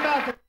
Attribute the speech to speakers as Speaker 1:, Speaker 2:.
Speaker 1: Billy Bassett.